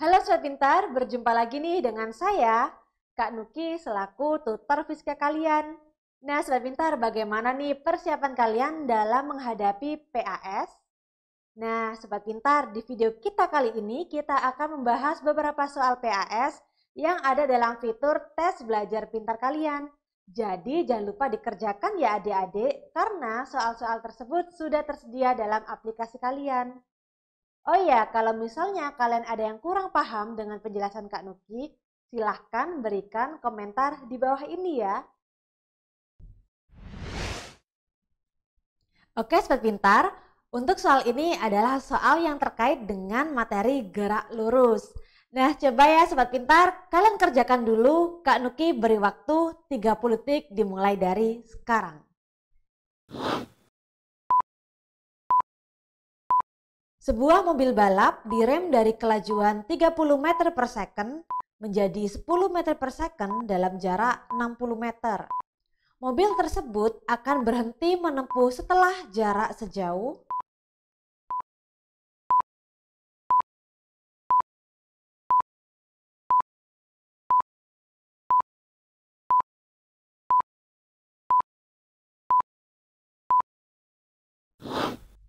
Halo Sobat Pintar, berjumpa lagi nih dengan saya, Kak Nuki selaku tutor fisika kalian. Nah Sobat Pintar, bagaimana nih persiapan kalian dalam menghadapi PAS? Nah Sobat Pintar, di video kita kali ini kita akan membahas beberapa soal PAS yang ada dalam fitur tes belajar pintar kalian. Jadi jangan lupa dikerjakan ya adik-adik karena soal-soal tersebut sudah tersedia dalam aplikasi kalian. Oh iya, kalau misalnya kalian ada yang kurang paham dengan penjelasan Kak Nuki, silahkan berikan komentar di bawah ini ya. Oke, Sobat Pintar, untuk soal ini adalah soal yang terkait dengan materi gerak lurus. Nah, coba ya Sobat Pintar, kalian kerjakan dulu. Kak Nuki beri waktu 30 detik dimulai dari sekarang. Sebuah mobil balap direm dari kelajuan 30 meter per second menjadi 10 meter per second dalam jarak 60 meter. Mobil tersebut akan berhenti menempuh setelah jarak sejauh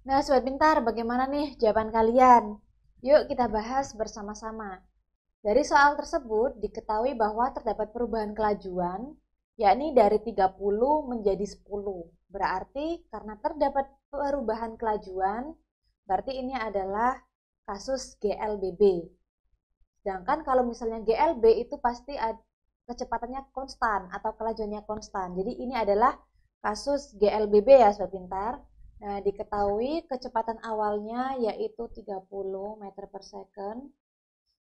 Nah, Sobat Pintar, bagaimana nih jawaban kalian? Yuk kita bahas bersama-sama. Dari soal tersebut diketahui bahwa terdapat perubahan kelajuan, yakni dari 30 menjadi 10. Berarti karena terdapat perubahan kelajuan, berarti ini adalah kasus GLBB. Sedangkan kalau misalnya GLB itu pasti kecepatannya konstan atau kelajuannya konstan. Jadi ini adalah kasus GLBB ya Sobat Pintar. Nah, diketahui kecepatan awalnya yaitu 30 meter per second.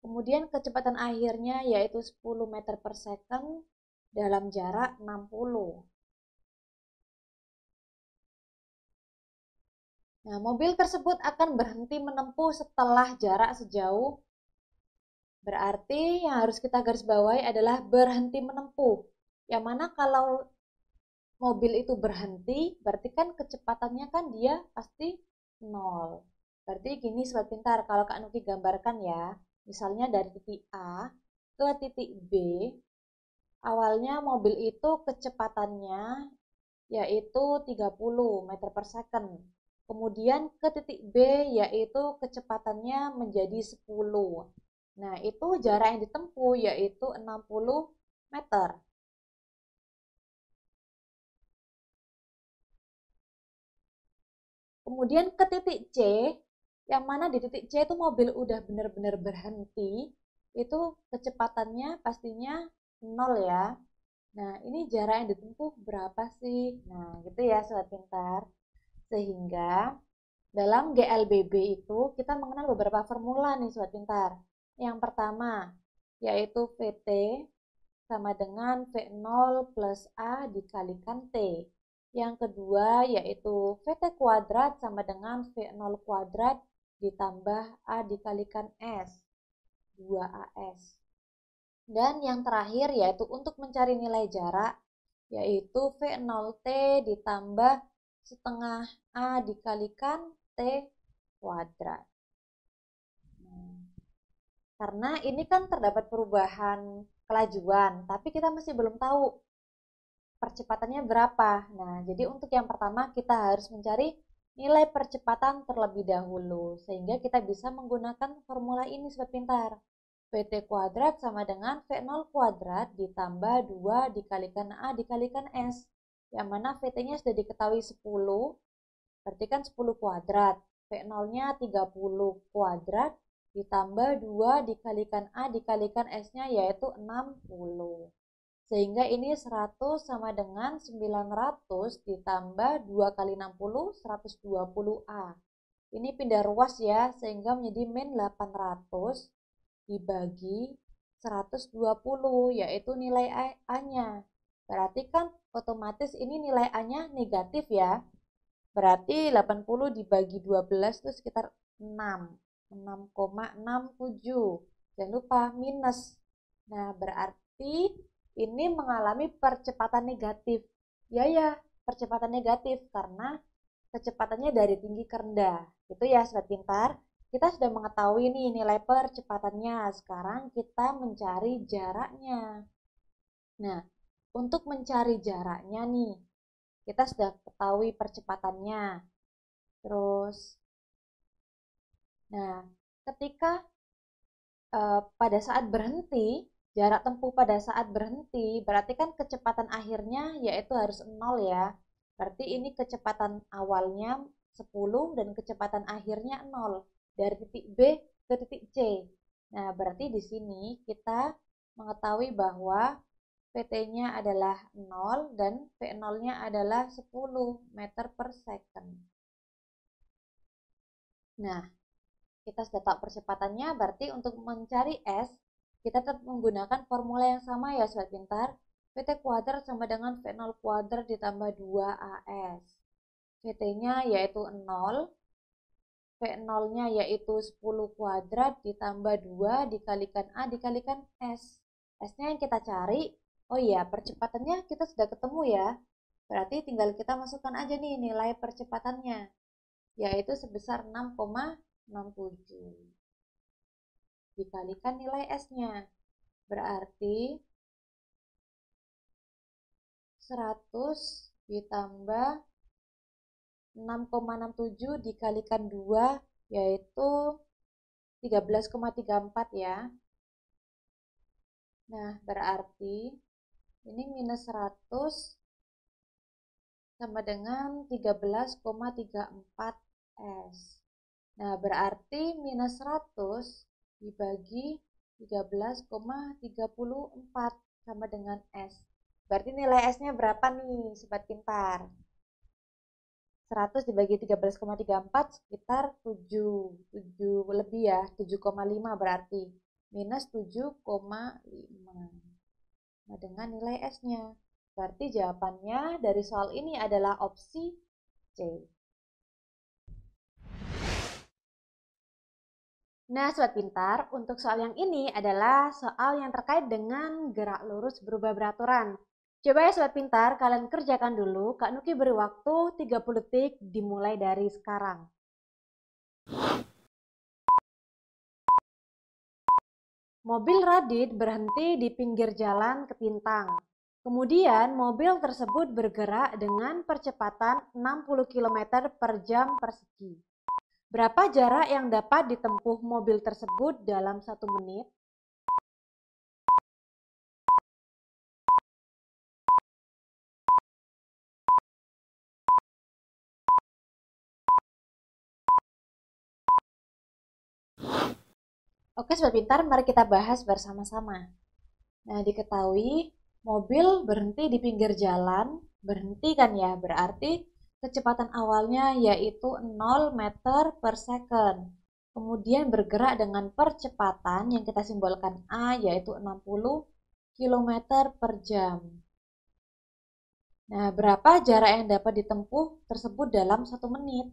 Kemudian kecepatan akhirnya yaitu 10 meter per second dalam jarak 60. Nah, mobil tersebut akan berhenti menempuh setelah jarak sejauh Berarti yang harus kita garis bawahi adalah berhenti menempuh. Yang mana kalau mobil itu berhenti, berarti kan kecepatannya kan dia pasti nol. Berarti gini sobat pintar, kalau Kak Nuki gambarkan ya, misalnya dari titik A ke titik B, awalnya mobil itu kecepatannya yaitu 30 meter per second. Kemudian ke titik B yaitu kecepatannya menjadi 10. Nah, itu jarak yang ditempuh yaitu 60 meter. Kemudian ke titik C, yang mana di titik C itu mobil udah benar-benar berhenti, itu kecepatannya pastinya nol ya. Nah, ini jarak yang ditempuh berapa sih? Nah, gitu ya sobat pintar. Sehingga dalam GLBB itu kita mengenal beberapa formula nih sobat pintar. Yang pertama yaitu VT sama dengan V0 plus A dikalikan T. Yang kedua yaitu VT kuadrat sama dengan V0 kuadrat ditambah A dikalikan S, 2AS. Dan yang terakhir yaitu untuk mencari nilai jarak, yaitu V0T ditambah setengah A dikalikan T kuadrat. Karena ini kan terdapat perubahan kelajuan, tapi kita masih belum tahu percepatannya berapa. Nah, jadi untuk yang pertama kita harus mencari nilai percepatan terlebih dahulu sehingga kita bisa menggunakan formula ini sobat pintar. VT kuadrat sama dengan V0 kuadrat ditambah 2 dikalikan A dikalikan S. Yang mana VT-nya sudah diketahui 10, berarti kan 10 kuadrat. V0-nya 30 kuadrat ditambah 2 dikalikan A dikalikan S-nya yaitu 60. Sehingga ini 100 sama dengan 900 ditambah 2 kali 60, 120A. Ini pindah ruas ya, sehingga menjadi min 800 dibagi 120, yaitu nilai A-nya. Berarti kan otomatis ini nilai A-nya negatif ya. Berarti 80 dibagi 12 itu sekitar 6. 6,67. Jangan lupa minus. Nah, berarti ini mengalami percepatan negatif. Ya ya, percepatan negatif karena kecepatannya dari tinggi ke rendah. Itu ya sobat pintar. kita sudah mengetahui nih nilai percepatannya. Sekarang kita mencari jaraknya. Nah, untuk mencari jaraknya nih, kita sudah ketahui percepatannya. Terus, nah, ketika uh, pada saat berhenti, jarak tempuh pada saat berhenti, berarti kan kecepatan akhirnya yaitu harus nol ya. Berarti ini kecepatan awalnya 10 dan kecepatan akhirnya 0 dari titik B ke titik C. Nah, berarti di sini kita mengetahui bahwa PT-nya adalah 0 dan V0-nya adalah 10 meter per second. Nah, kita sudah tahu percepatannya, berarti untuk mencari S, kita tetap menggunakan formula yang sama ya, sobat pintar. PT kuadrat sama dengan V0 kuadrat ditambah 2AS. PT-nya yaitu 0, V0-nya yaitu 10 kuadrat ditambah 2 dikalikan A dikalikan S. S-nya yang kita cari, oh iya percepatannya kita sudah ketemu ya. Berarti tinggal kita masukkan aja nih nilai percepatannya, yaitu sebesar 6,67. Dikalikan nilai S-nya, berarti 100 ditambah 6,67 dikalikan 2 yaitu 13,34 ya. Nah, berarti ini minus 100 sama dengan 13,34 S. Nah, berarti minus 100 dibagi 13,34 sama dengan S. Berarti nilai S-nya berapa nih, Sobat Pintar? 100 dibagi 13,34 sekitar 7, 7 lebih ya, 7,5 berarti. Minus 7,5. Nah, dengan nilai S-nya. Berarti jawabannya dari soal ini adalah opsi C. Nah, Sobat Pintar, untuk soal yang ini adalah soal yang terkait dengan gerak lurus berubah beraturan. Coba ya sobat pintar, kalian kerjakan dulu. Kak Nuki beri waktu 30 detik dimulai dari sekarang. Mobil Radit berhenti di pinggir jalan Ketintang. Kemudian mobil tersebut bergerak dengan percepatan 60 km per jam persegi. Berapa jarak yang dapat ditempuh mobil tersebut dalam satu menit? Oke, Sobat Pintar, mari kita bahas bersama-sama. Nah, diketahui mobil berhenti di pinggir jalan, berhenti kan ya, berarti kecepatan awalnya yaitu 0 meter per second. Kemudian bergerak dengan percepatan yang kita simbolkan A yaitu 60 km per jam. Nah, berapa jarak yang dapat ditempuh tersebut dalam satu menit?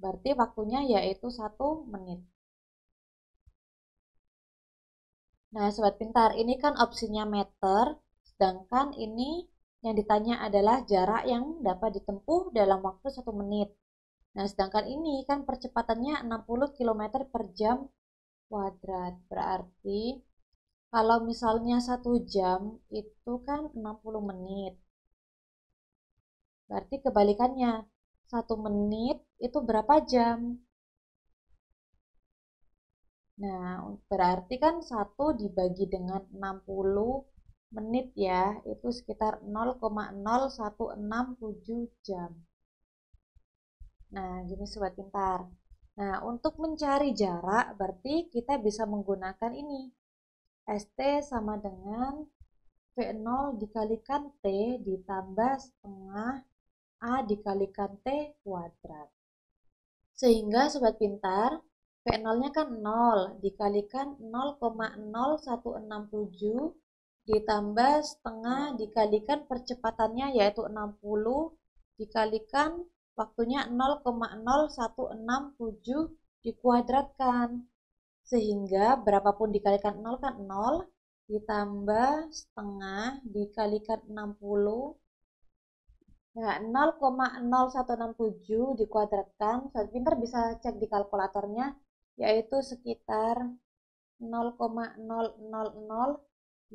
Berarti waktunya yaitu satu menit. Nah, sobat pintar, ini kan opsinya meter, sedangkan ini yang ditanya adalah jarak yang dapat ditempuh dalam waktu satu menit. Nah, sedangkan ini kan percepatannya 60 km per jam kuadrat. Berarti kalau misalnya satu jam itu kan 60 menit. Berarti kebalikannya, satu menit itu berapa jam? Nah, berarti kan 1 dibagi dengan 60 menit ya, itu sekitar 0,0167 jam. Nah, gini sobat pintar. Nah, untuk mencari jarak berarti kita bisa menggunakan ini. ST sama dengan V0 dikalikan T ditambah setengah A dikalikan T kuadrat. Sehingga sobat pintar, V0-nya kan 0 dikalikan 0,0167 ditambah setengah dikalikan percepatannya yaitu 60 dikalikan waktunya 0,0167 dikuadratkan. Sehingga berapapun dikalikan 0 kan 0 ditambah setengah dikalikan 60 Nah, 0,0167 dikuadratkan, sobat pintar bisa cek di kalkulatornya, yaitu sekitar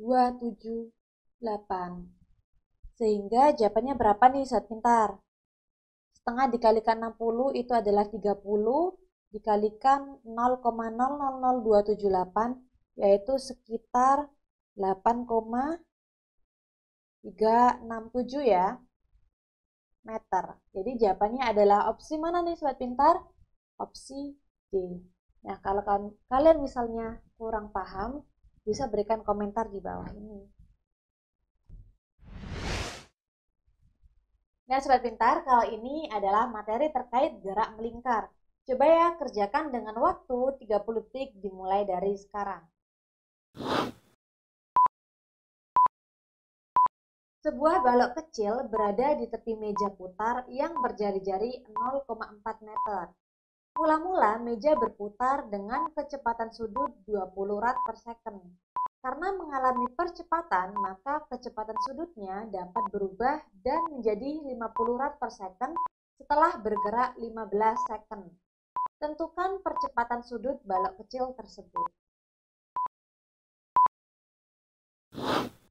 0,000278. Sehingga jawabannya berapa nih sobat pintar? Setengah dikalikan 60 itu adalah 30, dikalikan 0,000278 yaitu sekitar 8,367 ya meter. Jadi jawabannya adalah opsi mana nih sobat pintar? Opsi D. Nah, kalau kalian misalnya kurang paham, bisa berikan komentar di bawah ini. Nah, sobat pintar, kalau ini adalah materi terkait gerak melingkar. Coba ya kerjakan dengan waktu 30 detik dimulai dari sekarang. Sebuah balok kecil berada di tepi meja putar yang berjari-jari 0,4 meter. Mula-mula meja berputar dengan kecepatan sudut 20 rad per second. Karena mengalami percepatan, maka kecepatan sudutnya dapat berubah dan menjadi 50 rad per second setelah bergerak 15 second. Tentukan percepatan sudut balok kecil tersebut.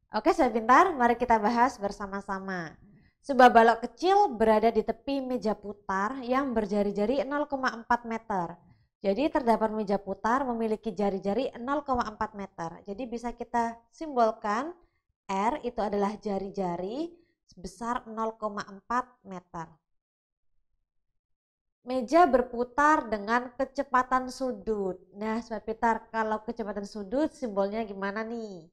Oke, saya pintar, mari kita bahas bersama-sama. Sebuah balok kecil berada di tepi meja putar yang berjari-jari 0,4 meter. Jadi terdapat meja putar memiliki jari-jari 0,4 meter. Jadi bisa kita simbolkan R itu adalah jari-jari sebesar 0,4 meter. Meja berputar dengan kecepatan sudut. Nah, Sobat Pintar, kalau kecepatan sudut simbolnya gimana nih?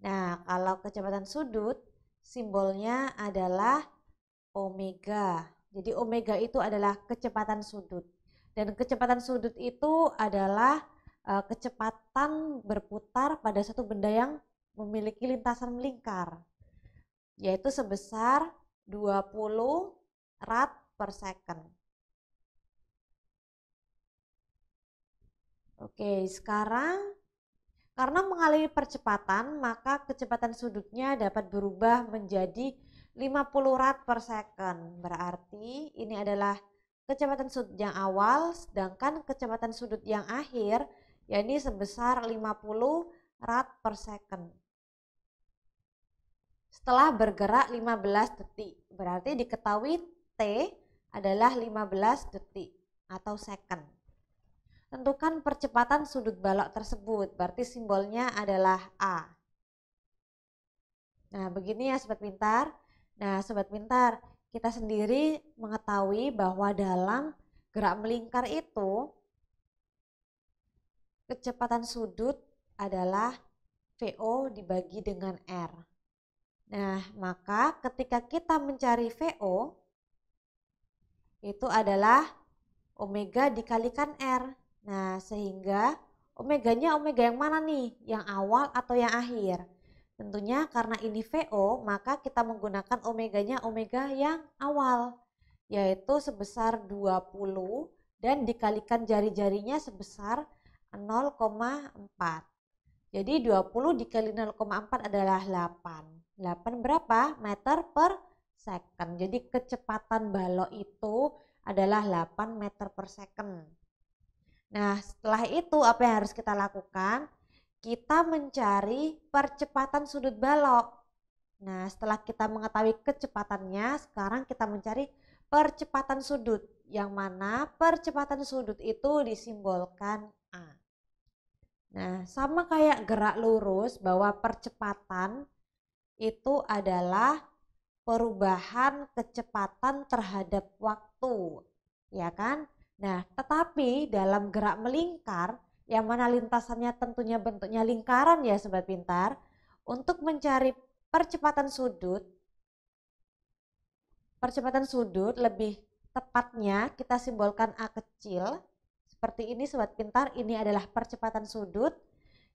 Nah, kalau kecepatan sudut simbolnya adalah omega. Jadi omega itu adalah kecepatan sudut. Dan kecepatan sudut itu adalah uh, kecepatan berputar pada satu benda yang memiliki lintasan melingkar. Yaitu sebesar 20 rad per second. Oke, sekarang karena mengalami percepatan, maka kecepatan sudutnya dapat berubah menjadi 50 rad per second. Berarti ini adalah kecepatan sudut yang awal, sedangkan kecepatan sudut yang akhir yakni sebesar 50 rad per second. Setelah bergerak 15 detik, berarti diketahui T adalah 15 detik atau second. Tentukan percepatan sudut balok tersebut, berarti simbolnya adalah A. Nah, begini ya sobat pintar. Nah, sobat pintar, kita sendiri mengetahui bahwa dalam gerak melingkar itu kecepatan sudut adalah VO dibagi dengan R. Nah, maka ketika kita mencari VO itu adalah omega dikalikan R. Nah, sehingga omeganya omega yang mana nih? Yang awal atau yang akhir? Tentunya karena ini VO, maka kita menggunakan omeganya omega yang awal, yaitu sebesar 20 dan dikalikan jari-jarinya sebesar 0,4. Jadi 20 dikali 0,4 adalah 8. 8 berapa? Meter per second. Jadi kecepatan balok itu adalah 8 meter per second. Nah, setelah itu apa yang harus kita lakukan? Kita mencari percepatan sudut balok. Nah, setelah kita mengetahui kecepatannya, sekarang kita mencari percepatan sudut. Yang mana percepatan sudut itu disimbolkan A. Nah, sama kayak gerak lurus bahwa percepatan itu adalah perubahan kecepatan terhadap waktu, ya kan? Nah, tetapi dalam gerak melingkar, yang mana lintasannya tentunya bentuknya lingkaran ya sobat pintar, untuk mencari percepatan sudut, percepatan sudut lebih tepatnya kita simbolkan A kecil, seperti ini sobat pintar, ini adalah percepatan sudut,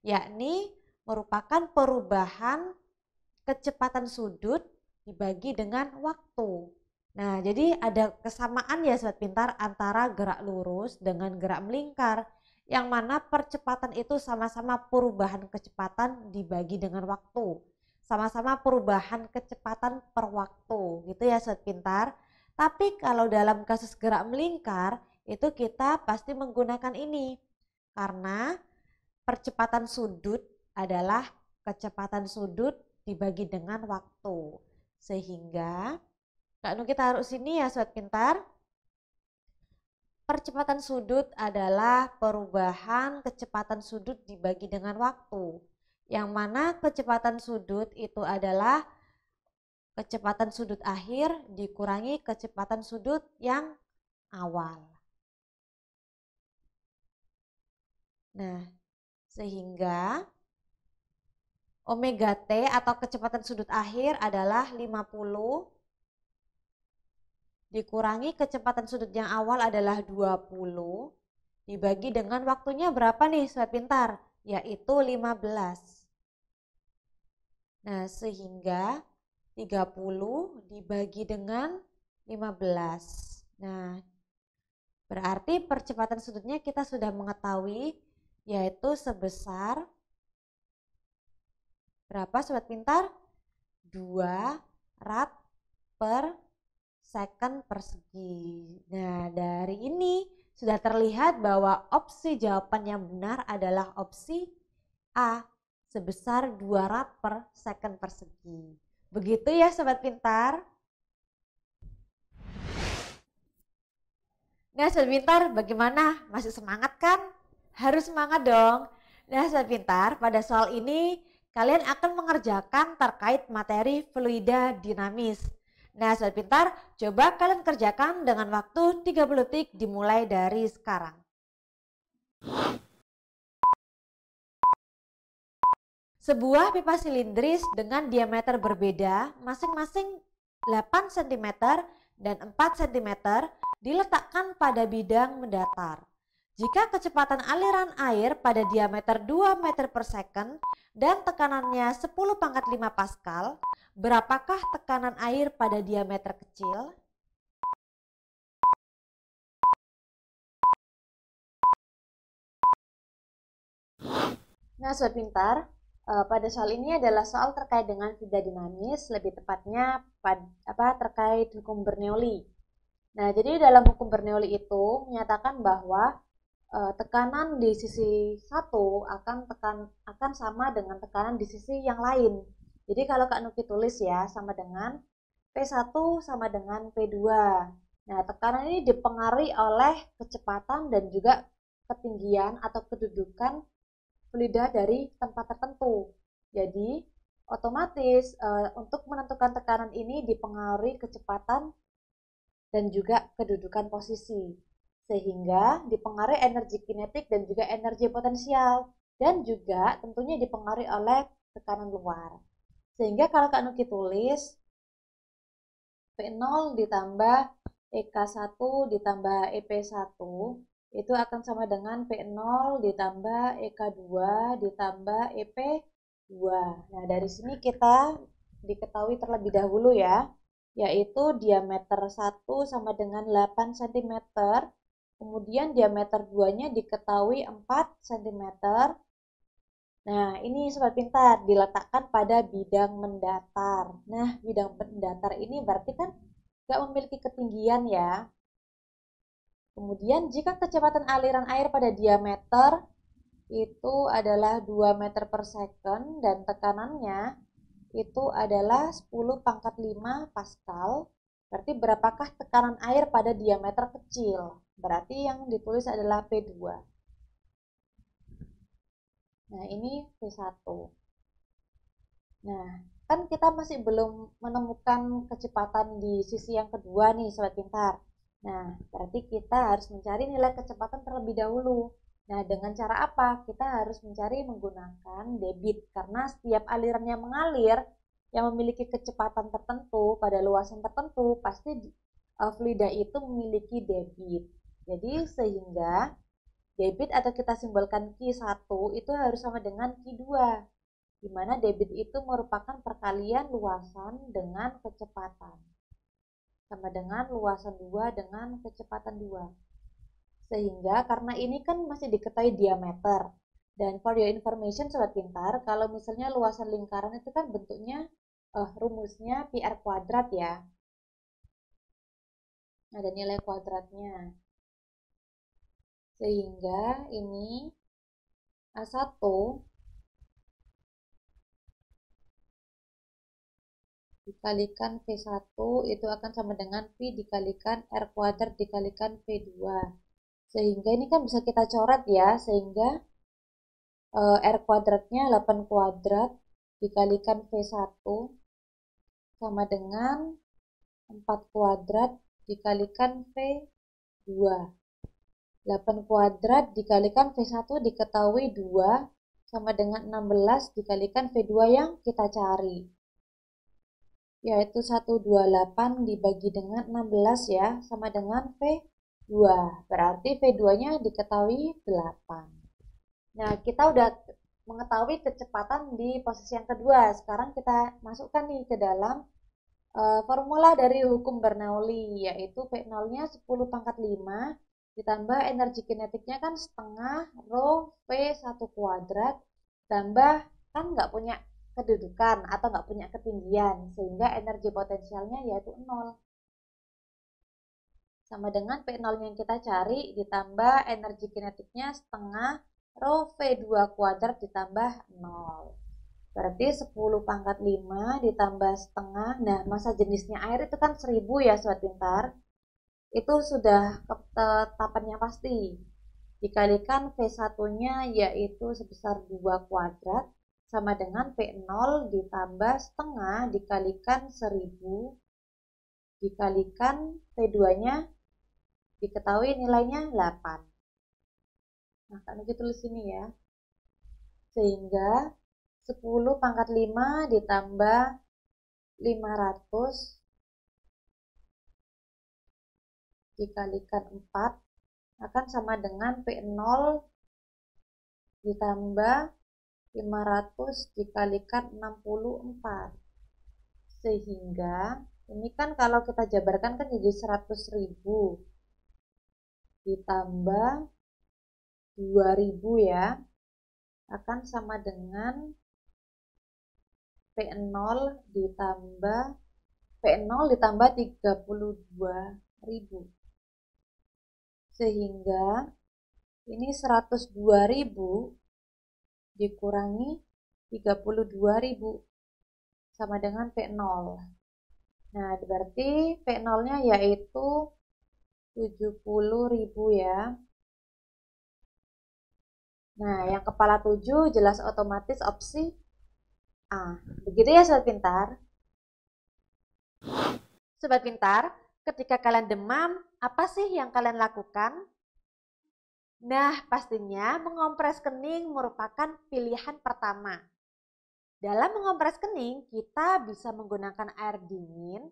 yakni merupakan perubahan kecepatan sudut dibagi dengan waktu. Nah, jadi ada kesamaan ya sobat pintar antara gerak lurus dengan gerak melingkar yang mana percepatan itu sama-sama perubahan kecepatan dibagi dengan waktu. sama-sama perubahan kecepatan per waktu gitu ya sobat pintar. Tapi kalau dalam kasus gerak melingkar itu kita pasti menggunakan ini karena percepatan sudut adalah kecepatan sudut dibagi dengan waktu. Sehingga kalau kita harus ini ya sobat pintar. Percepatan sudut adalah perubahan kecepatan sudut dibagi dengan waktu yang mana kecepatan sudut itu adalah kecepatan sudut akhir dikurangi kecepatan sudut yang awal. Nah, sehingga omega T atau kecepatan sudut akhir adalah 50 dikurangi kecepatan sudut yang awal adalah 20 dibagi dengan waktunya berapa nih sobat pintar? Yaitu 15. Nah, sehingga 30 dibagi dengan 15. Nah, berarti percepatan sudutnya kita sudah mengetahui yaitu sebesar berapa sobat pintar? 2 rat per second persegi. Nah, dari ini sudah terlihat bahwa opsi jawaban yang benar adalah opsi A sebesar 2 rat per second persegi. Begitu ya sobat pintar. Nah sobat pintar bagaimana? Masih semangat kan? Harus semangat dong. Nah sobat pintar pada soal ini kalian akan mengerjakan terkait materi fluida dinamis. Nah sobat pintar coba kalian kerjakan dengan waktu 30 detik dimulai dari sekarang. Sebuah pipa silindris dengan diameter berbeda masing-masing 8 cm dan 4 cm diletakkan pada bidang mendatar. Jika kecepatan aliran air pada diameter 2 meter per second dan tekanannya 10 pangkat 5 pascal, berapakah tekanan air pada diameter kecil? Nah, sobat pintar, uh, pada soal ini adalah soal terkait dengan fluida dinamis, lebih tepatnya pad, apa terkait hukum Bernoulli. Nah, jadi dalam hukum Bernoulli itu menyatakan bahwa uh, tekanan di sisi satu akan tekan akan sama dengan tekanan di sisi yang lain. Jadi kalau Kak Nuki tulis ya sama dengan P1 sama dengan P2. Nah, tekanan ini dipengaruhi oleh kecepatan dan juga ketinggian atau kedudukan fluida dari tempat tertentu. Jadi, otomatis e, untuk menentukan tekanan ini dipengaruhi kecepatan dan juga kedudukan posisi. Sehingga dipengaruhi energi kinetik dan juga energi potensial dan juga tentunya dipengaruhi oleh tekanan luar. Sehingga kalau Kak Nuki tulis P0 ditambah EK1 ditambah EP1 itu akan sama dengan P0 ditambah EK2 ditambah EP2. Nah, dari sini kita diketahui terlebih dahulu ya, yaitu diameter 1 sama dengan 8 cm, kemudian diameter 2-nya diketahui 4 cm. Nah, ini sobat pintar diletakkan pada bidang mendatar. Nah, bidang mendatar ini berarti kan nggak memiliki ketinggian ya, Kemudian jika kecepatan aliran air pada diameter itu adalah 2 meter per second dan tekanannya itu adalah 10 pangkat 5 pascal. Berarti berapakah tekanan air pada diameter kecil? Berarti yang ditulis adalah P2. Nah, ini P1. Nah, kan kita masih belum menemukan kecepatan di sisi yang kedua nih, sobat pintar. Nah, berarti kita harus mencari nilai kecepatan terlebih dahulu. Nah, dengan cara apa? Kita harus mencari menggunakan debit karena setiap alirannya mengalir yang memiliki kecepatan tertentu pada luasan tertentu pasti uh, fluida itu memiliki debit. Jadi sehingga debit atau kita simbolkan Q1 itu harus sama dengan Q2 di mana debit itu merupakan perkalian luasan dengan kecepatan sama dengan luasan 2 dengan kecepatan 2. Sehingga karena ini kan masih diketahui diameter. Dan for your information sobat pintar, kalau misalnya luasan lingkaran itu kan bentuknya uh, rumusnya PR kuadrat ya. Ada nilai kuadratnya. Sehingga ini A1 dikalikan V1 itu akan sama dengan V dikalikan R kuadrat dikalikan V2. Sehingga ini kan bisa kita coret ya, sehingga e, R kuadratnya 8 kuadrat dikalikan V1 sama dengan 4 kuadrat dikalikan V2. 8 kuadrat dikalikan V1 diketahui 2 sama dengan 16 dikalikan V2 yang kita cari yaitu 128 dibagi dengan 16 ya, sama dengan V2. Berarti V2-nya diketahui 8. Nah, kita udah mengetahui kecepatan di posisi yang kedua. Sekarang kita masukkan nih ke dalam uh, formula dari hukum Bernoulli, yaitu V0-nya 10 pangkat 5 ditambah energi kinetiknya kan setengah rho V1 kuadrat tambah kan nggak punya kedudukan atau nggak punya ketinggian sehingga energi potensialnya yaitu nol. Sama dengan P0 yang kita cari ditambah energi kinetiknya setengah rho V2 kuadrat ditambah 0 berarti 10 pangkat 5 ditambah setengah nah masa jenisnya air itu kan 1000 ya sobat pintar itu sudah ketetapannya pasti dikalikan V1 nya yaitu sebesar 2 kuadrat sama dengan P0 ditambah setengah dikalikan 1000 dikalikan P2-nya diketahui nilainya 8. Nah, kita tulis sini ya. Sehingga 10 pangkat 5 ditambah 500 dikalikan 4 akan sama dengan P0 ditambah 500 dikalikan 64 sehingga ini kan kalau kita jabarkan kan jadi 100.000 ditambah 2000 ya akan sama dengan P0 ditambah P0 ditambah 32.000 sehingga ini 102.000 dikurangi 32.000 sama dengan P0. Nah, berarti P0-nya yaitu 70.000 ya. Nah, yang kepala 7 jelas otomatis opsi A. Begitu ya Sobat Pintar? Sobat Pintar, ketika kalian demam, apa sih yang kalian lakukan? Nah, pastinya mengompres kening merupakan pilihan pertama. Dalam mengompres kening, kita bisa menggunakan air dingin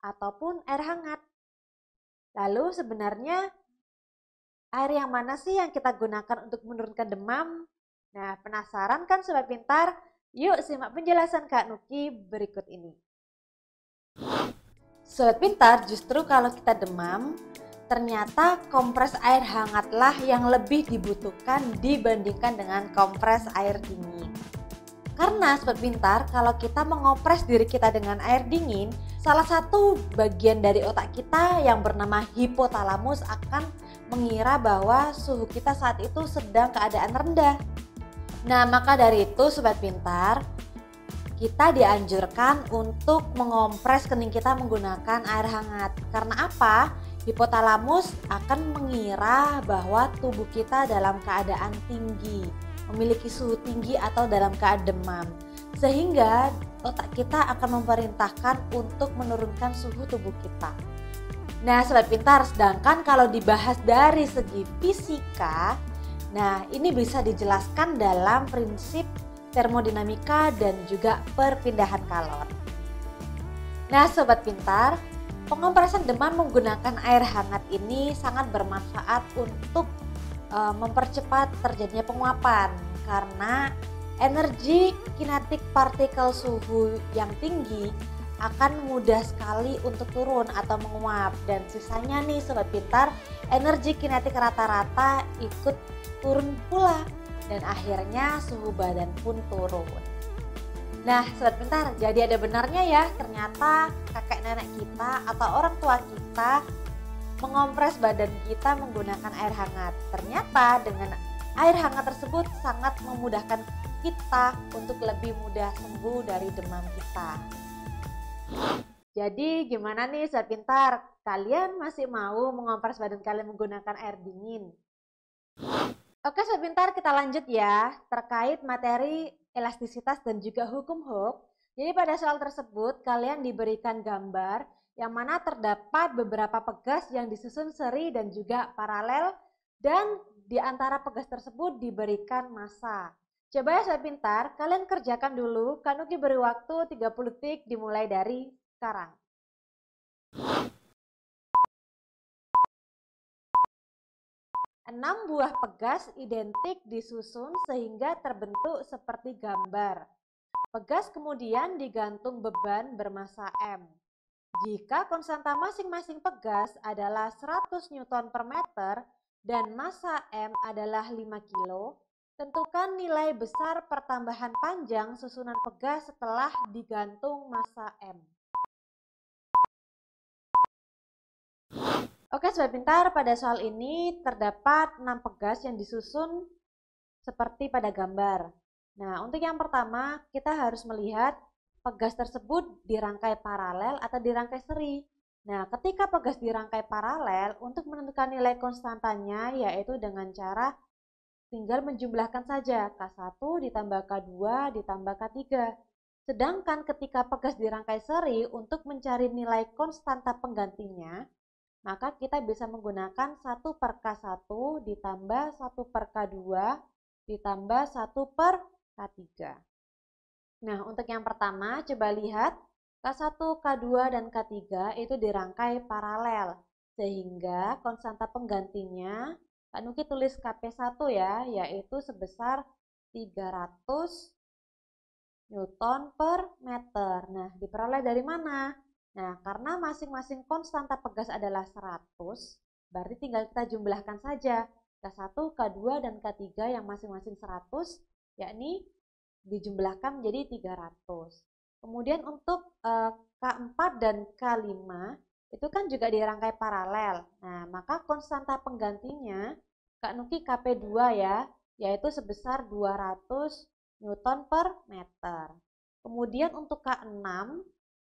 ataupun air hangat. Lalu sebenarnya air yang mana sih yang kita gunakan untuk menurunkan demam? Nah, penasaran kan Sobat Pintar? Yuk simak penjelasan Kak Nuki berikut ini. Sobat Pintar, justru kalau kita demam, ternyata kompres air hangatlah yang lebih dibutuhkan dibandingkan dengan kompres air dingin. Karena sobat pintar, kalau kita mengompres diri kita dengan air dingin, salah satu bagian dari otak kita yang bernama hipotalamus akan mengira bahwa suhu kita saat itu sedang keadaan rendah. Nah, maka dari itu sobat pintar, kita dianjurkan untuk mengompres kening kita menggunakan air hangat. Karena apa? Hipotalamus akan mengira bahwa tubuh kita dalam keadaan tinggi, memiliki suhu tinggi atau dalam keadaan demam. Sehingga otak kita akan memerintahkan untuk menurunkan suhu tubuh kita. Nah, sobat pintar, sedangkan kalau dibahas dari segi fisika, nah ini bisa dijelaskan dalam prinsip termodinamika dan juga perpindahan kalor. Nah, sobat pintar, Pengompresan demam menggunakan air hangat ini sangat bermanfaat untuk e, mempercepat terjadinya penguapan karena energi kinetik partikel suhu yang tinggi akan mudah sekali untuk turun atau menguap dan sisanya nih sobat pintar energi kinetik rata-rata ikut turun pula dan akhirnya suhu badan pun turun. Nah, sobat pintar, jadi ada benarnya ya, ternyata kakek nenek kita atau orang tua kita mengompres badan kita menggunakan air hangat. Ternyata dengan air hangat tersebut sangat memudahkan kita untuk lebih mudah sembuh dari demam kita. Jadi gimana nih sobat pintar? Kalian masih mau mengompres badan kalian menggunakan air dingin? Oke sobat pintar kita lanjut ya terkait materi elastisitas dan juga hukum Hooke. Jadi pada soal tersebut kalian diberikan gambar yang mana terdapat beberapa pegas yang disusun seri dan juga paralel dan di antara pegas tersebut diberikan massa. Coba ya saya pintar, kalian kerjakan dulu. Kanuki beri waktu 30 detik dimulai dari sekarang. Enam buah pegas identik disusun sehingga terbentuk seperti gambar. Pegas kemudian digantung beban bermassa M. Jika konstanta masing-masing pegas adalah 100 Newton per meter dan massa M adalah 5 kg, tentukan nilai besar pertambahan panjang susunan pegas setelah digantung massa M. Oke sobat pintar, pada soal ini terdapat 6 pegas yang disusun seperti pada gambar. Nah, untuk yang pertama kita harus melihat pegas tersebut dirangkai paralel atau dirangkai seri. Nah, ketika pegas dirangkai paralel, untuk menentukan nilai konstantanya yaitu dengan cara tinggal menjumlahkan saja K1 ditambah K2 ditambah K3. Sedangkan ketika pegas dirangkai seri, untuk mencari nilai konstanta penggantinya, maka kita bisa menggunakan 1 per K1 ditambah 1 per K2 ditambah 1 per K3. Nah, untuk yang pertama, coba lihat K1, K2, dan K3 itu dirangkai paralel. Sehingga konstanta penggantinya, Kak Nuki tulis KP1 ya, yaitu sebesar 300 Newton per meter. Nah, diperoleh dari mana? Nah, karena masing-masing konstanta pegas adalah 100, berarti tinggal kita jumlahkan saja K1, K2, dan K3 yang masing-masing 100, yakni dijumlahkan menjadi 300. Kemudian untuk eh, K4 dan K5 itu kan juga dirangkai paralel. Nah, maka konstanta penggantinya Kak Nuki KP2 ya, yaitu sebesar 200 Newton per meter. Kemudian untuk K6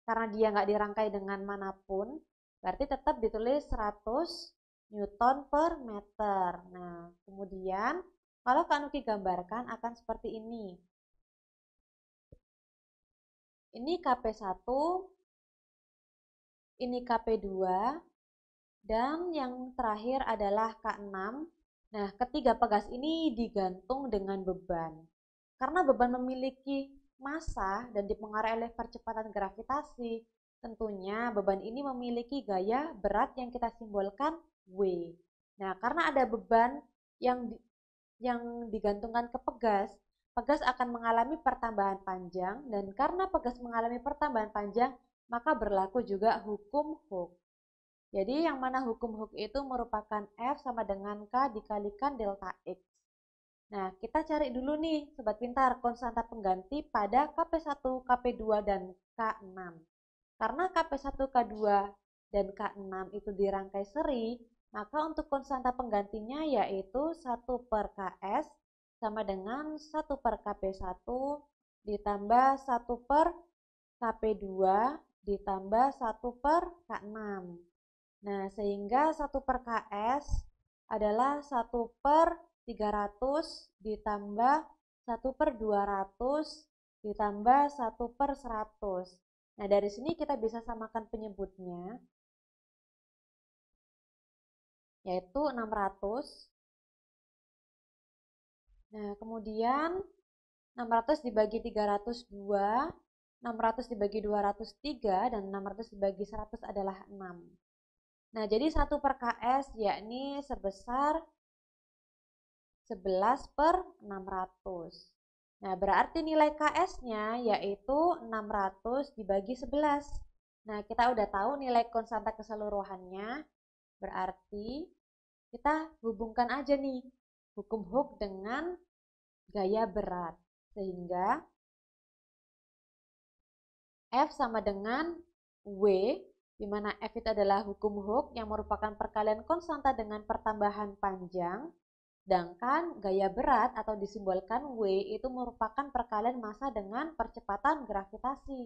karena dia nggak dirangkai dengan mana pun, berarti tetap ditulis 100 Newton per meter. Nah, kemudian kalau Kak Nuki gambarkan akan seperti ini. Ini KP1, ini KP2, dan yang terakhir adalah K6. Nah, ketiga pegas ini digantung dengan beban. Karena beban memiliki massa dan dipengaruhi oleh percepatan gravitasi, tentunya beban ini memiliki gaya berat yang kita simbolkan W. Nah, karena ada beban yang yang digantungkan ke pegas, pegas akan mengalami pertambahan panjang dan karena pegas mengalami pertambahan panjang, maka berlaku juga hukum Hooke. Jadi yang mana hukum Hooke itu merupakan F sama dengan K dikalikan delta X. Nah, kita cari dulu nih, Sobat Pintar, konstanta pengganti pada KP1, KP2, dan K6. Karena KP1, K2, dan K6 itu dirangkai seri, maka untuk konstanta penggantinya yaitu 1 per KS sama dengan 1 per KP1 ditambah 1 per KP2 ditambah 1 per K6. Nah, sehingga 1 per KS adalah 1 per 300 ditambah 1 per 200 ditambah 1 per 100. Nah, dari sini kita bisa samakan penyebutnya, yaitu 600. Nah, kemudian 600 dibagi 302, 600 dibagi 203, dan 600 dibagi 100 adalah 6. Nah, jadi 1 per KS yakni sebesar 11 per 600. Nah, berarti nilai KS-nya yaitu 600 dibagi 11. Nah, kita udah tahu nilai konstanta keseluruhannya. Berarti kita hubungkan aja nih hukum Hooke dengan gaya berat. Sehingga F sama dengan W, di mana F itu adalah hukum Hooke yang merupakan perkalian konstanta dengan pertambahan panjang, sedangkan gaya berat atau disimbolkan W itu merupakan perkalian massa dengan percepatan gravitasi.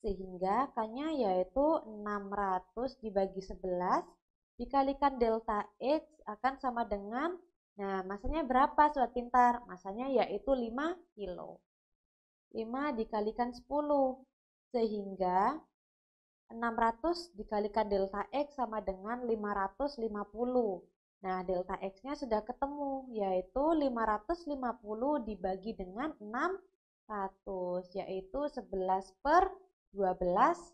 Sehingga K-nya yaitu 600 dibagi 11 dikalikan delta X akan sama dengan, nah masanya berapa sobat pintar? Masanya yaitu 5 kilo. 5 dikalikan 10, sehingga 600 dikalikan delta X sama dengan 550. Nah, delta X-nya sudah ketemu, yaitu 550 dibagi dengan 600, yaitu 11 per 12,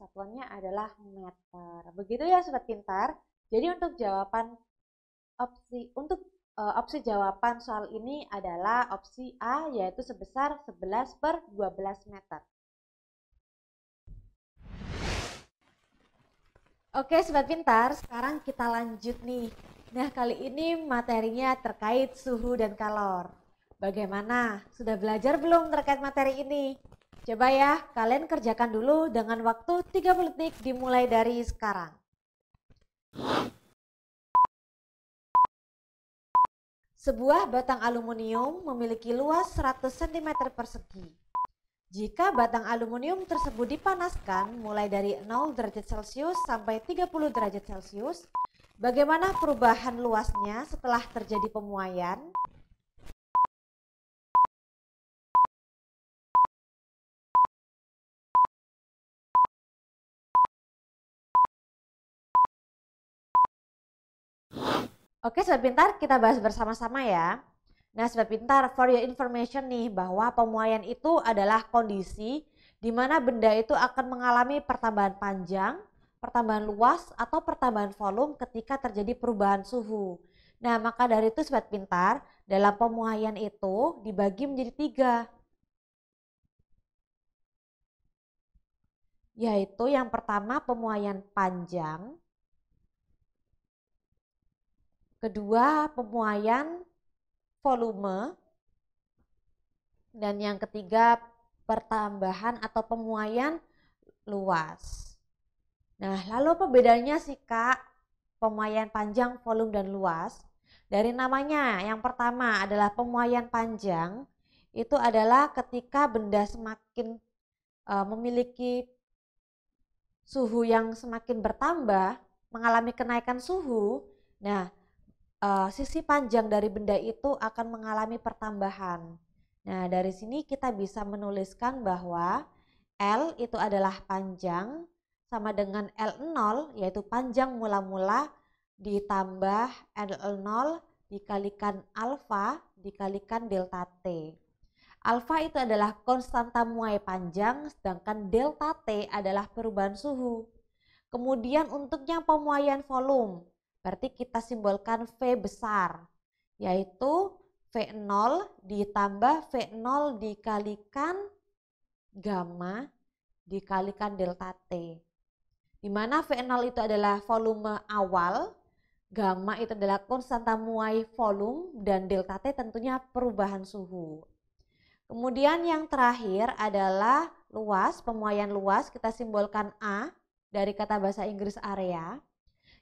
satuannya adalah meter. Begitu ya Sobat Pintar. Jadi untuk jawaban opsi untuk uh, opsi jawaban soal ini adalah opsi A yaitu sebesar 11 per 12 meter. Oke Sobat Pintar, sekarang kita lanjut nih. Nah kali ini materinya terkait suhu dan kalor. Bagaimana? Sudah belajar belum terkait materi ini? Coba ya, kalian kerjakan dulu dengan waktu 30 detik dimulai dari sekarang. Sebuah batang aluminium memiliki luas 100 cm persegi. Jika batang aluminium tersebut dipanaskan mulai dari 0 derajat Celcius sampai 30 derajat Celcius, bagaimana perubahan luasnya setelah terjadi pemuaian? Oke Sobat Pintar, kita bahas bersama-sama ya. Nah Sobat Pintar, for your information nih bahwa pemuaian itu adalah kondisi di mana benda itu akan mengalami pertambahan panjang, pertambahan luas, atau pertambahan volume ketika terjadi perubahan suhu. Nah maka dari itu Sobat Pintar, dalam pemuaian itu dibagi menjadi tiga. Yaitu yang pertama pemuaian panjang, kedua pemuaian volume, dan yang ketiga pertambahan atau pemuaian luas. Nah, lalu apa bedanya sih Kak pemuaian panjang, volume, dan luas? Dari namanya, yang pertama adalah pemuaian panjang, itu adalah ketika benda semakin uh, memiliki suhu yang semakin bertambah, mengalami kenaikan suhu. Nah, uh, sisi panjang dari benda itu akan mengalami pertambahan. Nah, dari sini kita bisa menuliskan bahwa L itu adalah panjang sama dengan L0 yaitu panjang mula-mula ditambah L0 dikalikan alfa dikalikan delta T. Alfa itu adalah konstanta muai panjang sedangkan delta T adalah perubahan suhu. Kemudian untuk yang pemuaian volume Berarti kita simbolkan V besar, yaitu V0 ditambah V0 dikalikan gamma dikalikan delta T. Di mana V0 itu adalah volume awal, gamma itu adalah konstanta muai volume, dan delta T tentunya perubahan suhu. Kemudian yang terakhir adalah luas, pemuaian luas kita simbolkan A dari kata bahasa Inggris area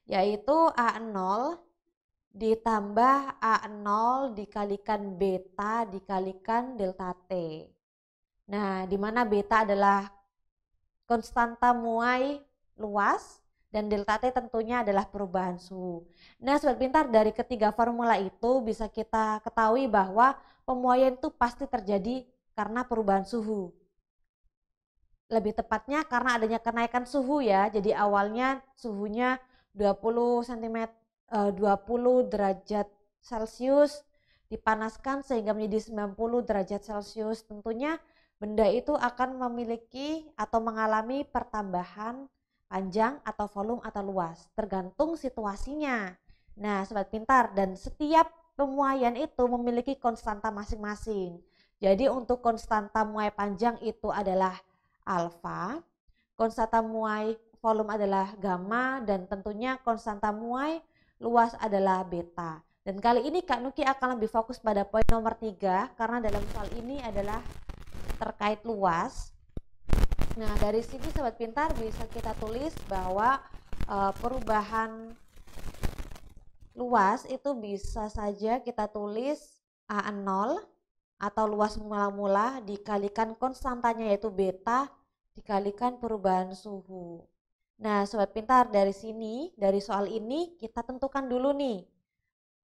yaitu A0 ditambah A0 dikalikan beta dikalikan delta T. Nah, di mana beta adalah konstanta muai luas dan delta T tentunya adalah perubahan suhu. Nah, sobat pintar dari ketiga formula itu bisa kita ketahui bahwa pemuaian itu pasti terjadi karena perubahan suhu. Lebih tepatnya karena adanya kenaikan suhu ya. Jadi awalnya suhunya 20 cm uh, 20 derajat Celcius dipanaskan sehingga menjadi 90 derajat Celcius. Tentunya benda itu akan memiliki atau mengalami pertambahan panjang atau volume atau luas tergantung situasinya. Nah, sobat pintar dan setiap pemuaian itu memiliki konstanta masing-masing. Jadi untuk konstanta muai panjang itu adalah alfa, konstanta muai volume adalah gamma dan tentunya konstanta muai luas adalah beta. Dan kali ini Kak Nuki akan lebih fokus pada poin nomor 3 karena dalam soal ini adalah terkait luas. Nah, dari sini sobat pintar bisa kita tulis bahwa e, perubahan luas itu bisa saja kita tulis A0 atau luas mula-mula dikalikan konstantanya yaitu beta dikalikan perubahan suhu. Nah, sobat pintar dari sini, dari soal ini kita tentukan dulu nih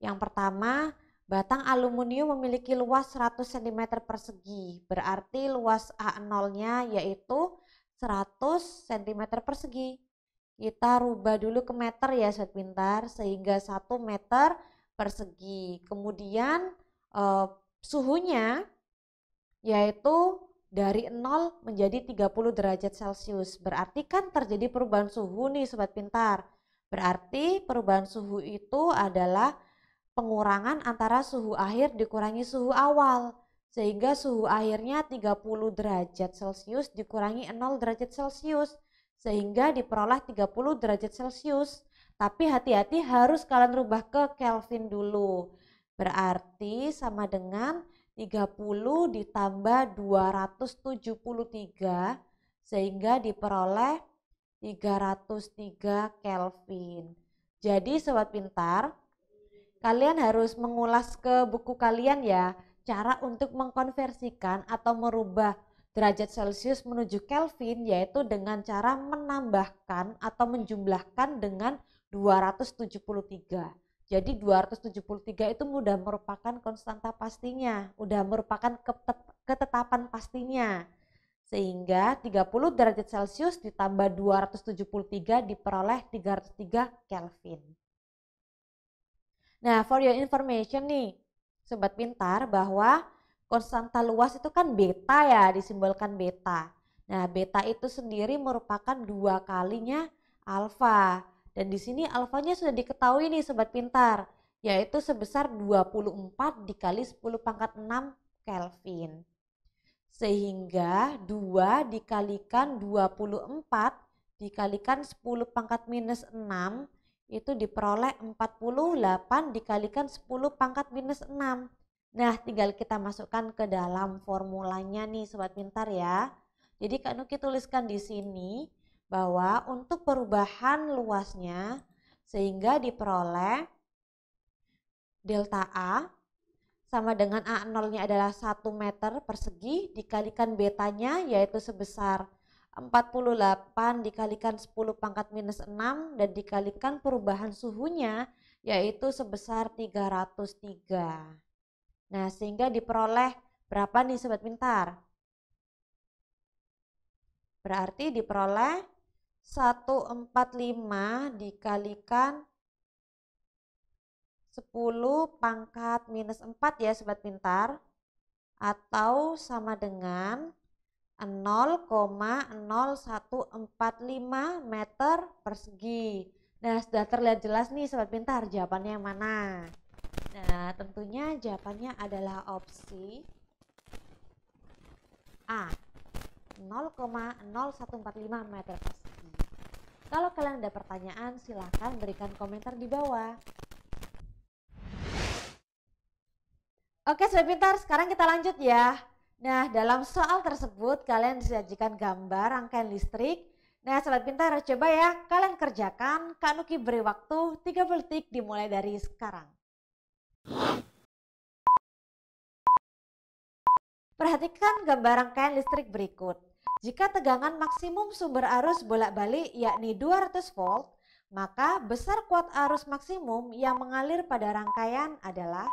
yang pertama, batang aluminium memiliki luas 100 cm persegi, berarti luas A0-nya yaitu 100 cm persegi. Kita rubah dulu ke meter ya sobat pintar, sehingga 1 meter persegi. Kemudian eh, suhunya yaitu dari 0 menjadi 30 derajat Celcius. Berarti kan terjadi perubahan suhu nih sobat pintar. Berarti perubahan suhu itu adalah pengurangan antara suhu akhir dikurangi suhu awal sehingga suhu akhirnya 30 derajat Celcius dikurangi 0 derajat Celcius sehingga diperoleh 30 derajat Celcius. Tapi hati-hati harus kalian rubah ke Kelvin dulu. Berarti sama dengan 30 ditambah 273 sehingga diperoleh 303 Kelvin. Jadi sobat pintar kalian harus mengulas ke buku kalian ya cara untuk mengkonversikan atau merubah derajat Celcius menuju Kelvin yaitu dengan cara menambahkan atau menjumlahkan dengan 273. Jadi 273 itu mudah merupakan konstanta pastinya, udah merupakan ketetapan pastinya. Sehingga 30 derajat Celcius ditambah 273 diperoleh 303 Kelvin. Nah, for your information nih, sobat pintar, bahwa konstanta luas itu kan beta ya, disimbolkan beta. Nah, beta itu sendiri merupakan dua kalinya alfa. Dan di sini alfanya sudah diketahui nih sobat pintar, yaitu sebesar 24 dikali 10 pangkat 6 Kelvin. Sehingga 2 dikalikan 24 dikalikan 10 pangkat minus 6 itu diperoleh 48 dikalikan 10 pangkat minus 6. Nah, tinggal kita masukkan ke dalam formulanya nih sobat pintar ya. Jadi Kak Nuki tuliskan di sini bahwa untuk perubahan luasnya sehingga diperoleh delta A sama dengan A0-nya adalah 1 meter persegi dikalikan betanya yaitu sebesar 48 dikalikan 10 pangkat minus 6 dan dikalikan perubahan suhunya yaitu sebesar 303. Nah sehingga diperoleh berapa nih sobat pintar? Berarti diperoleh 145 dikalikan 10 pangkat minus 4 ya sobat pintar atau sama dengan 0,0145 meter persegi. Nah, sudah terlihat jelas nih sobat pintar jawabannya yang mana. Nah, tentunya jawabannya adalah opsi A. 0,0145 meter persegi. Kalau kalian ada pertanyaan, silahkan berikan komentar di bawah. Oke, sobat pintar, sekarang kita lanjut ya. Nah, dalam soal tersebut kalian disajikan gambar rangkaian listrik. Nah, sobat pintar coba ya kalian kerjakan. Kak Nuki beri waktu 30 detik dimulai dari sekarang. Perhatikan gambar rangkaian listrik berikut. Jika tegangan maksimum sumber arus bolak-balik yakni 200 volt, maka besar kuat arus maksimum yang mengalir pada rangkaian adalah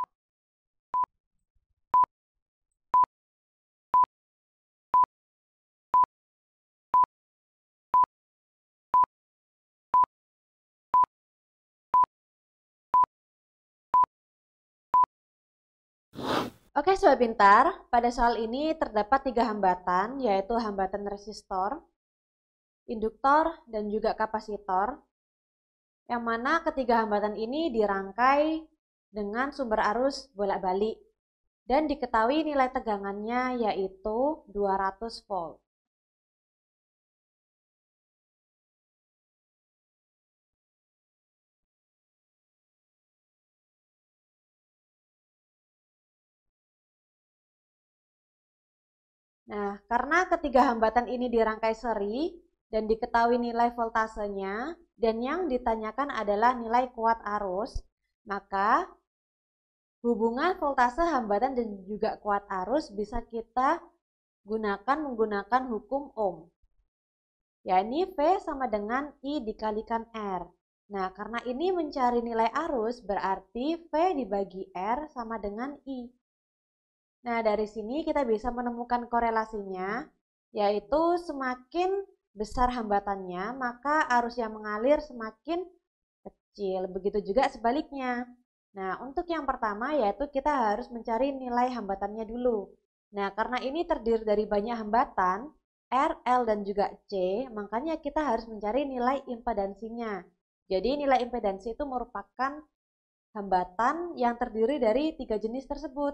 Oke sobat pintar, pada soal ini terdapat tiga hambatan yaitu hambatan resistor, induktor, dan juga kapasitor. Yang mana ketiga hambatan ini dirangkai dengan sumber arus bolak-balik dan diketahui nilai tegangannya yaitu 200 volt. Nah, karena ketiga hambatan ini dirangkai seri dan diketahui nilai voltasenya dan yang ditanyakan adalah nilai kuat arus, maka hubungan voltase hambatan dan juga kuat arus bisa kita gunakan menggunakan hukum Ohm. yakni V sama dengan I dikalikan R. Nah, karena ini mencari nilai arus, berarti V dibagi R sama dengan I. Nah, dari sini kita bisa menemukan korelasinya, yaitu semakin besar hambatannya, maka arus yang mengalir semakin kecil. Begitu juga sebaliknya. Nah, untuk yang pertama yaitu kita harus mencari nilai hambatannya dulu. Nah, karena ini terdiri dari banyak hambatan, R, L, dan juga C, makanya kita harus mencari nilai impedansinya. Jadi nilai impedansi itu merupakan hambatan yang terdiri dari tiga jenis tersebut.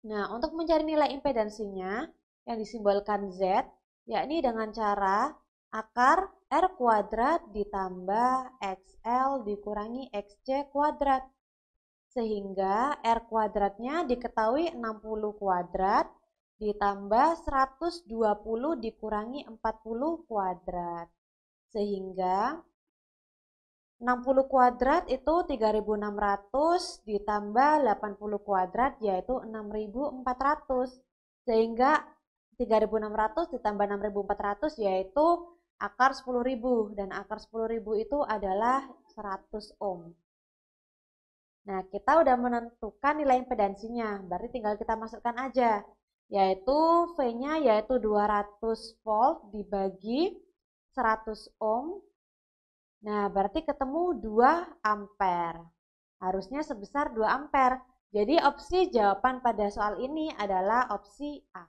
Nah, untuk mencari nilai impedansinya yang disimbolkan Z, yakni dengan cara akar R kuadrat ditambah XL dikurangi XC kuadrat. Sehingga R kuadratnya diketahui 60 kuadrat ditambah 120 dikurangi 40 kuadrat. Sehingga 60 kuadrat itu 3600 ditambah 80 kuadrat yaitu 6400. Sehingga 3600 ditambah 6400 yaitu akar 10000 dan akar 10000 itu adalah 100 ohm. Nah, kita udah menentukan nilai impedansinya, berarti tinggal kita masukkan aja, yaitu V-nya yaitu 200 volt dibagi 100 ohm Nah, berarti ketemu 2 ampere. Harusnya sebesar 2 ampere. Jadi opsi jawaban pada soal ini adalah opsi A.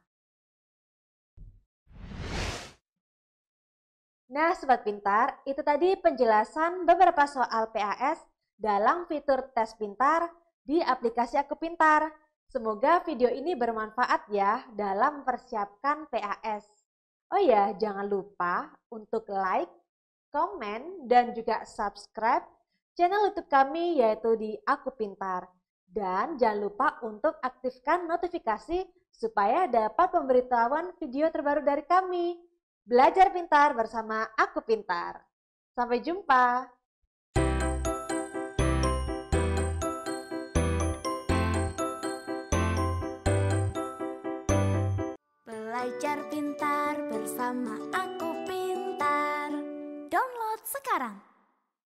Nah, Sobat Pintar, itu tadi penjelasan beberapa soal PAS dalam fitur tes pintar di aplikasi Aku Pintar. Semoga video ini bermanfaat ya dalam mempersiapkan PAS. Oh ya, jangan lupa untuk like, komen, dan juga subscribe channel YouTube kami yaitu di Aku Pintar. Dan jangan lupa untuk aktifkan notifikasi supaya dapat pemberitahuan video terbaru dari kami. Belajar pintar bersama Aku Pintar. Sampai jumpa. Belajar pintar bersama Aku sekarang.